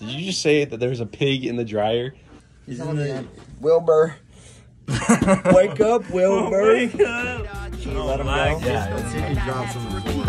Did you just say that there's a pig in the dryer? He's in the Wilbur. Wake up, oh Wilbur. Wake up. Should let him oh my go? Yeah, let's see if he drops on the floor.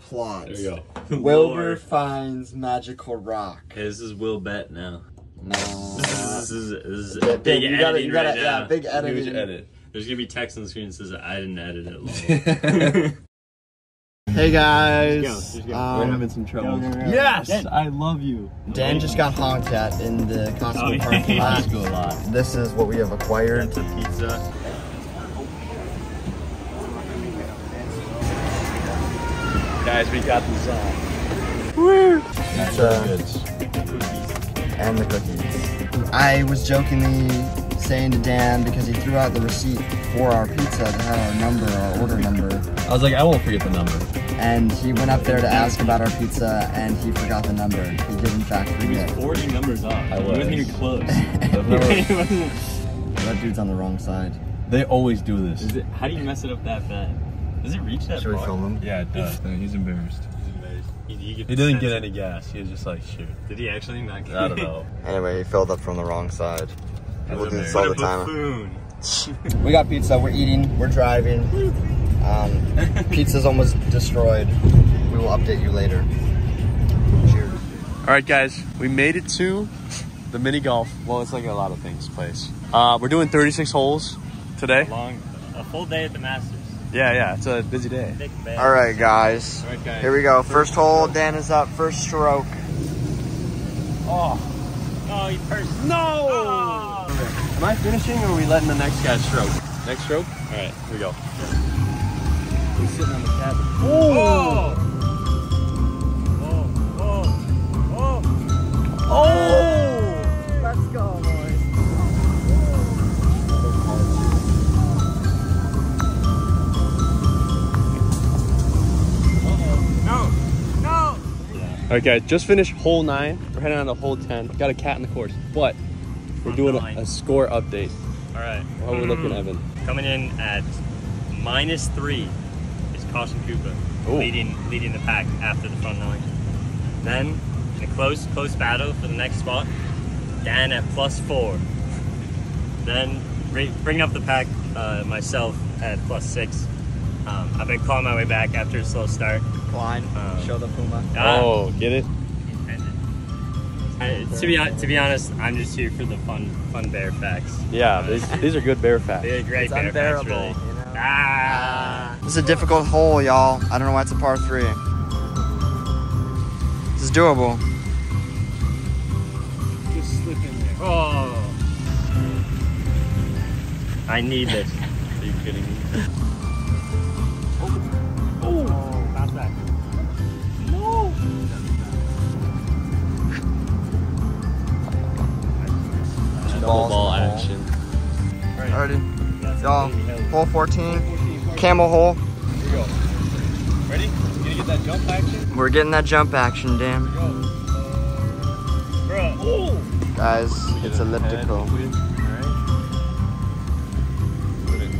Plot. There you Wilbur finds magical rock. This is Will Bet now. No. This is, this is Yeah, a big you gotta, editing you gotta, right yeah, now. big Huge edit. There's gonna be text on the screen that says I didn't edit it. Hey guys. Let's go, let's go. Um, We're having some trouble. Yes, I love you. Dan just got honked at in the Oh, Costco yeah. parking lot. Lot. This is what we have acquired. That's a pizza. Guys, we got this on. Pizza and the cookies. I was jokingly saying to Dan because he threw out the receipt for our pizza that had our number, our order number, I was like, I won't forget the number. and he went up there to ask about our pizza and he forgot the number. He did in fact He was forget. forging numbers off. I was. He wasn't even close. The number- He wasn't- That dude's on the wrong side. they always do this. Is it, how do you mess it up that bad? Does it reach that Should we film him? Yeah, it does. he's embarrassed. He, he, He didn't get any gas. He was just like, shoot. Did he actually not get I don't know. Anyway, he filled up from the wrong side. People do this all the time. We got pizza. We're eating. We're driving. Um, pizza's almost destroyed. We will update you later. Cheers. All right, guys, we made it to the mini golf. Well, it's like a lot of things place. Uh, we're doing 36 holes today. Long, a full day at the Masters. Yeah, yeah, it's a busy day. All right, guys. All right, guys. Here we go. First hole. Dan is up. First stroke. Oh, Oh, he first. no! Oh. Am I finishing or are we letting the next guy stroke? Next stroke? All right, here we go. He's sitting on the cabin. Oh. Oh. Oh. Oh. Oh! oh! All right, guys, just finished hole nine. We're heading on to hole 10. Got a cat in the course, but we're doing a, a score update. All right. How are we looking, Evan? Coming in at minus three is Caution Koopa, Ooh. leading leading the pack after the front nine. Then in a close close battle for the next spot, Dan at plus four. Then bring- bringing up the pack, uh, myself at plus six. Um, I've been clawing my way back after a slow start. Blind. Um, Show the puma. Ah, Oh, get it? I, to be to be honest, I'm just here for the fun fun bear facts. Yeah, Uh, these, these are good bear facts. They're great It's bear unbearable. facts, really. you know? Ah. This is a difficult hole, y'all. I don't know why it's a par three. This is doable. Just slip in there. Oh. I need this. Are you kidding me? Double Balls ball in action. Alrighty. Y'all, hole 14, camel hole. Here you go. Ready? You gonna get that jump action? We're getting that jump action, damn. Bro. Oh! Guys, it's elliptical. Alright. Put it.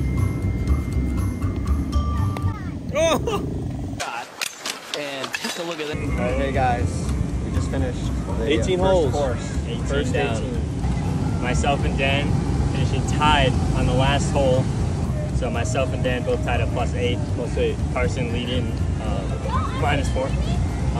And take a look at that. Alright, hey guys. We just finished the 18 first holes. course. 18 First down. 18. Myself and Dan finishing tied on the last hole. So myself and Dan both tied at plus eight. Plus eight. Carson leading um, minus four.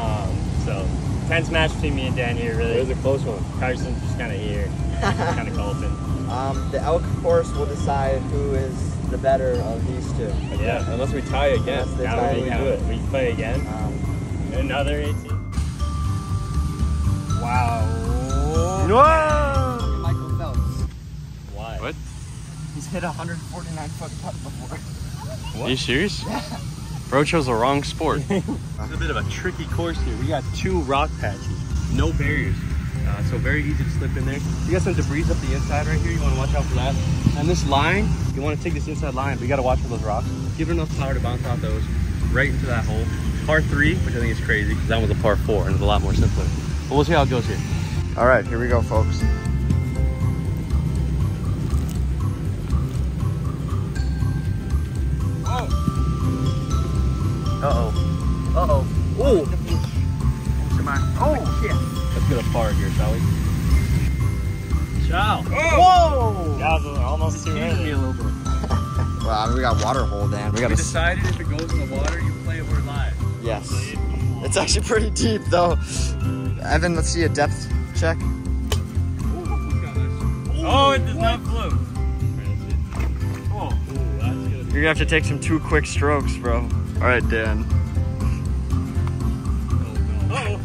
Um, so tense match between me and Dan here. Really, it was a close one. Carson's just kind of here, kind of gulping. Um, the elk course will decide who is the better of these two. Yeah. Unless we tie again. Unless they Now tie we, again. now do it. we play again. Um, Another 18. Wow. Whoa! He's hit a 149 foot putt before. What? Are you serious? Bro chose the wrong sport. it's a bit of a tricky course here. We got two rock patches, no barriers. Uh, so very easy to slip in there. You got some debris up the inside right here. You want to watch out for that. And this line, you want to take this inside line, but you got to watch for those rocks. Give it enough power to bounce out those right into that hole. Par three, which I think is crazy because that was a par four and it's a lot more simpler. But we'll see how it goes here. All right, here we go, folks. Uh-oh. Uh-oh. Ooh! Oh, shit. Let's get a par here, shall we? Ciao. Oh. Whoa! Wow! almost too. A little bit. well, I mean, we got water hole, Dan. We, got we decided if it goes in the water, you play it, we're live. Yes. It's actually pretty deep, though. Evan, let's see a depth check. Ooh, oh, it does Whoa. not. Gonna have to take some two quick strokes, bro. All right, Dan. Oh.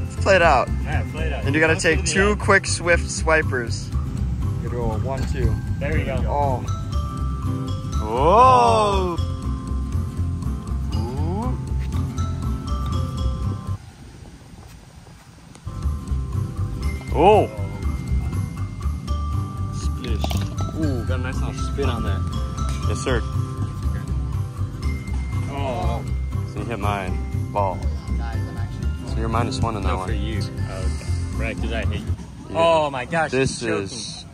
Let's play it out. Yeah, play it out. And you gotta take two out. quick swift swipers. You go one, two. There you go. Oh. Oh. Oh! Splish. Ooh, a nice little spin on that. Yes, sir. Oh, oh. So you hit mine. Ball. So you're minus one on that No, one. for you. Oh, okay. Right, because I hate you. Oh my gosh. This is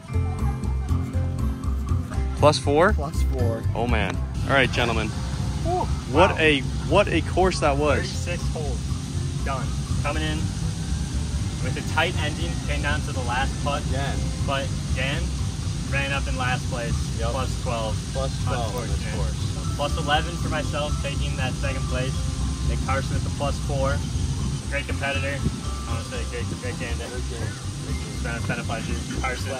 plus four. Plus four. Oh man! All right, gentlemen. What Wow. a what a course that was. 36 holes. Done. Coming in with a tight ending. Came down to the last putt. Again, But Dan ran up in last place. Yep. Plus 12. plus Unfortunate. Plus 11 for myself, taking that second place. Nick Carson with the plus four. Great competitor. I want to say great, great candidate. Trying to benefit you, Carson.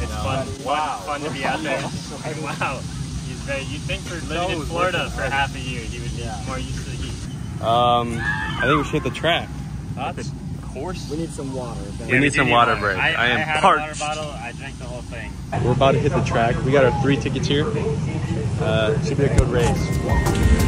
It's fun, Wow. fun, fun to be out there. wow. He's very. You'd think for living in Florida for hard. half a year, he would be yeah. more used to the heat. Um, I think we should hit the track. Thoughts? Course. We need some water. We need some water break. I, I am had parched. a water bottle. I drank the whole thing. We're about to hit the track. We got our three tickets here. Uh, should be a good race.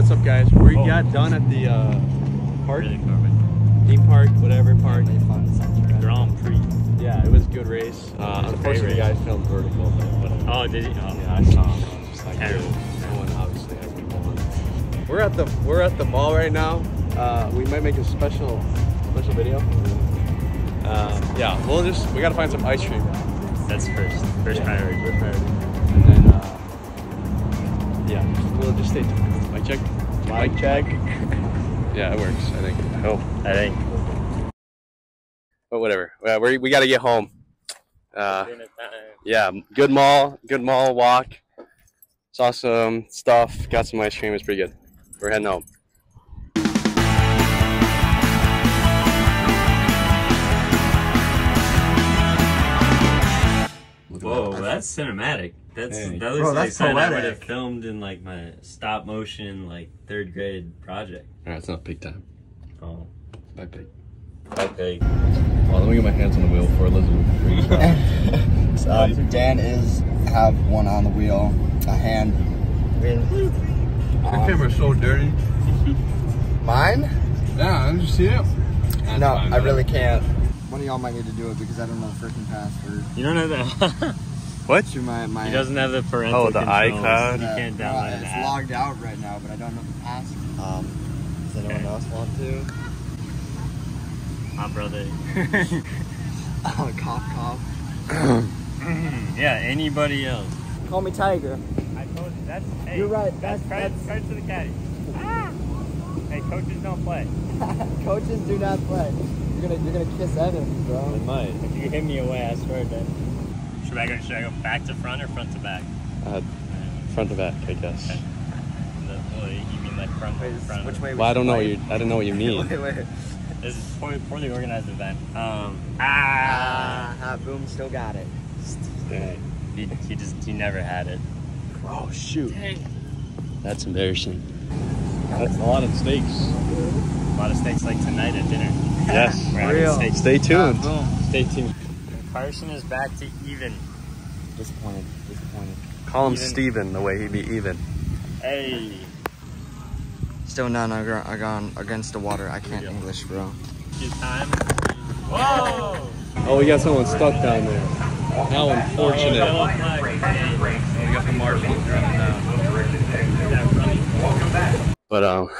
What's up, guys? We Oh. got done at the uh, park, Really Corbin. theme park, whatever park. Grand Prix. Yeah, it was a good race. Uh, was unfortunately, great the guy filmed vertical, but Oh, did he? Oh. yeah, I saw him. I was like, Terrible. no one obviously has been won. We're at the we're at the mall right now. Uh, we might make a special special video. Um, yeah, we'll just we gotta find some ice cream. That's first. First priority. First priority. And then uh, yeah, we'll just stay tuned. Mic check. Mic check. yeah, it works. I think. I hope. I think. But whatever. Uh, we we gotta get home. Uh, yeah, good mall, good mall walk. Saw some stuff, got some ice cream. It's pretty good. We're heading home. Whoa, that's cinematic. That's Hey. that looks Bro, like that's something I would have filmed in like my stop motion like third grade project. All right, it's not pig time. Oh, Bye, pig. okay. Well, let me get my hands on the wheel for Elizabeth. Uh, Dan is have one on the wheel, a hand. Your Um, camera's so dirty. mine? Yeah, I just see it. That's no, fine, I really can't. One y'all might need to do it because I don't know the freaking password You don't know that. What? to my my. he doesn't have the parental Oh, the controls. iCloud? You can't Uh, download an It's app. logged out right now, but I don't know the password. Um, does anyone Okay. else want to? My brother. Oh, cough, cough. yeah, anybody else. Call me Tiger. I told you that's. Hey, You're right, That's, that's- credit, that's- credit to the caddy. Ah! Hey, coaches don't play. Coaches do not play. You're gonna you're gonna kiss Evan, bro. might. If you hit me away, I swear, Ben. Should I go? Should I go back to front or front to back? Uh, front to back, I guess. The, well, you mean like front to front? Which way? Well, I don't know what you. I don't know what you mean. Wait, wait. This is poorly, poorly organized event. Um, Ah, ah, ah, boom, still got it. Dang. he, he just he never had it. Oh shoot. That's embarrassing. That's a lot of steaks. A lot of steaks like tonight at dinner. Yes. We're Real. steaks. Stay tuned. Ah. Stay tuned. Carson is back to even. Disappointed. Disappointed. Call him Even. Steven the way he'd be even. Hey, Still none ag- ag- against the water. I can't English, bro. his time. Whoa! Oh, we got someone stuck down there. How Oh, unfortunate. yellow flag. Hey, we got the marshals running down. But um,